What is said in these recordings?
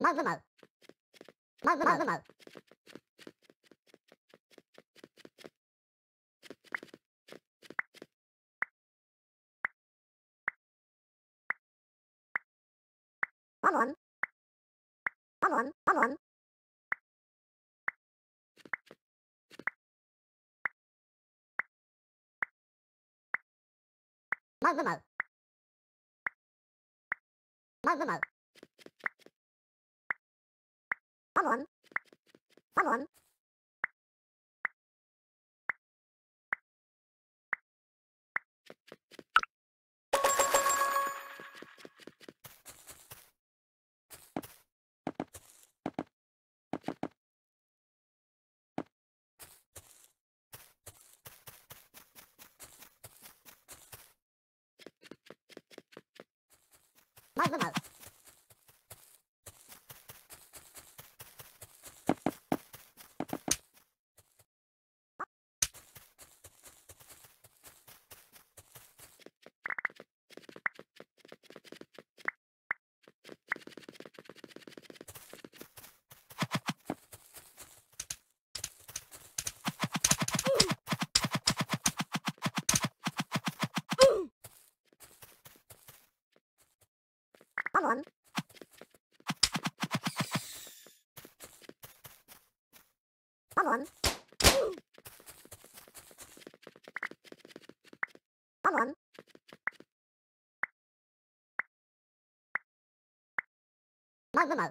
Magumo. Magumo. Come on. Come on, come on. Magumo. Magumo. Someone. Someone. Mal, mal, mal. Come on. Come on. No, no, no.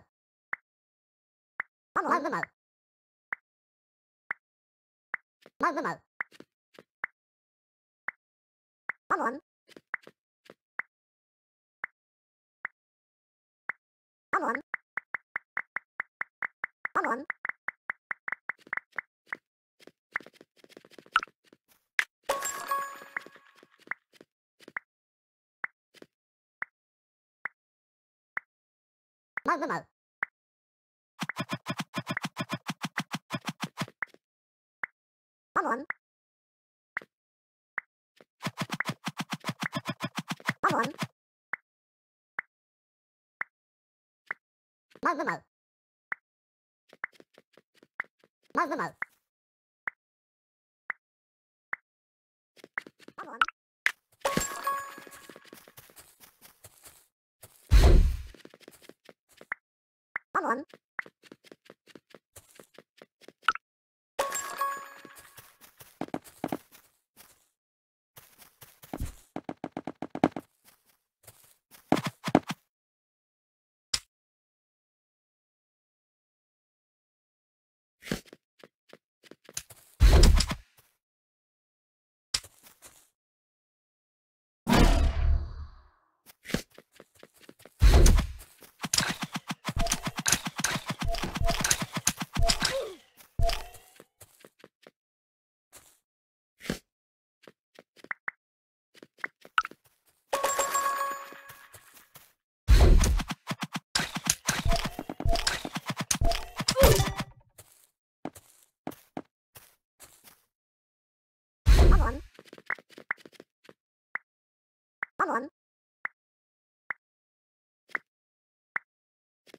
Come on, no, no. No, no, no. Come on. Come on. Come on. Mau mau mau. Mamon. Mamon. Mau mau mau. Mau mau mau.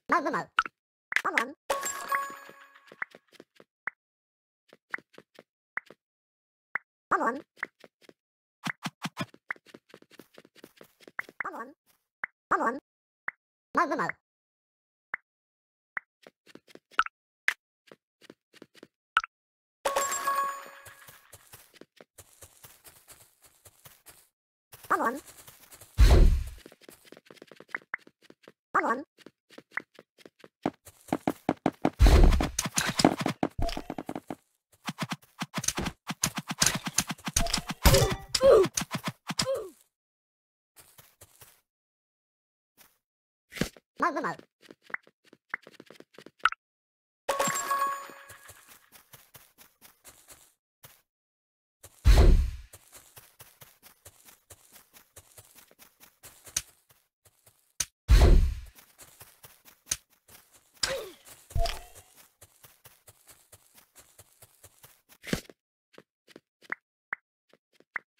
Mo, mo, mo. Come on. Come on. Come on. Come on. Mo, mo, mo. Come on. Mal, mal, mal.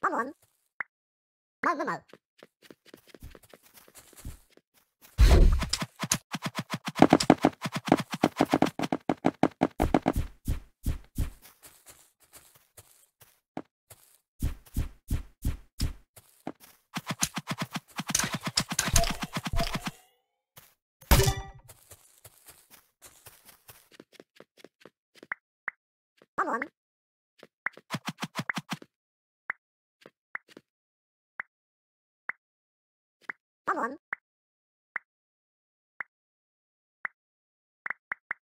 Come on. Mal, mal, mal.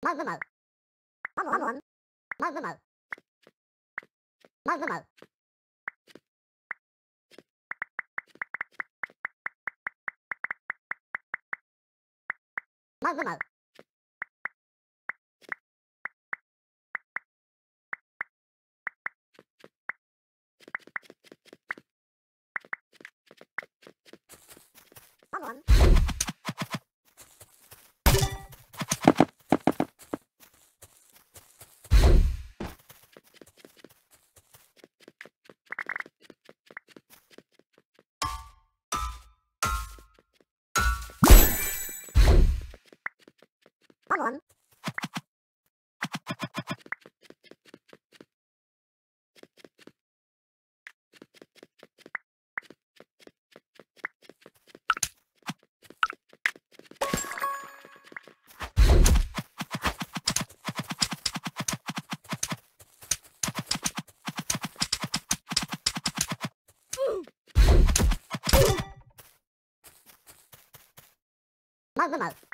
Mazumo. Come on. Come on. lắm Mơ mơ mơ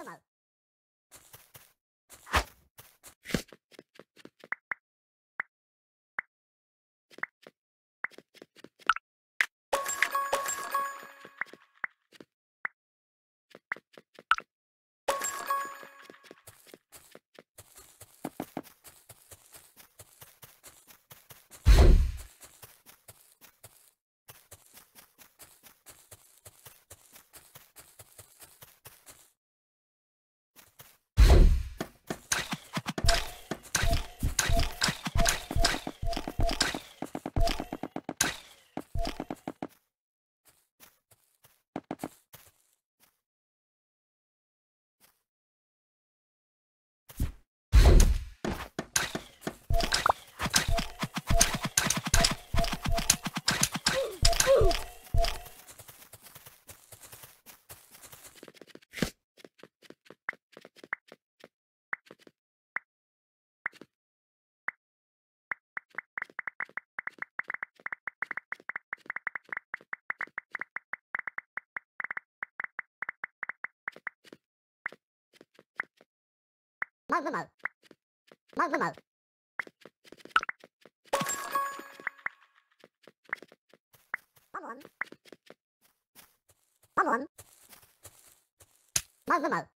on. Come Mazumo. Mazumo. Mazumo. Mazumo. Come on. Come on. Mazumo. Come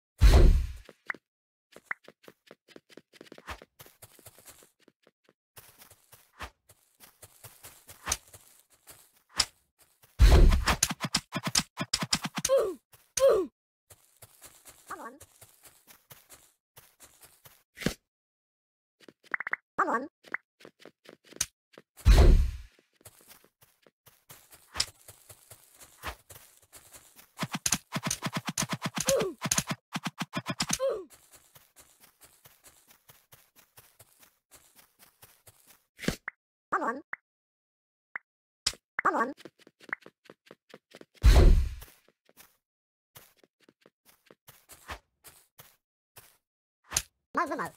nó mở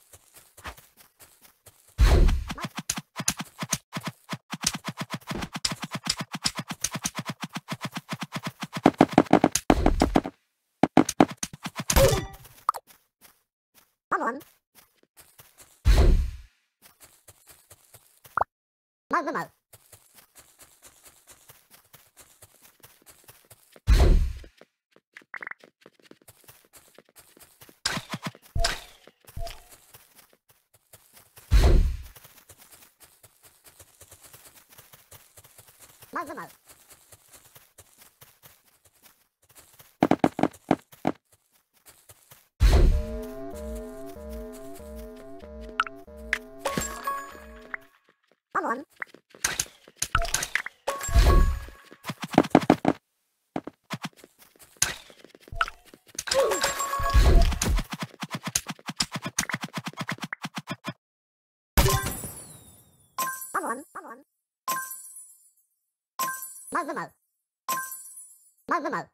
Vamos. Vamos, vamos. 맞아 맞아. Mama. Mama.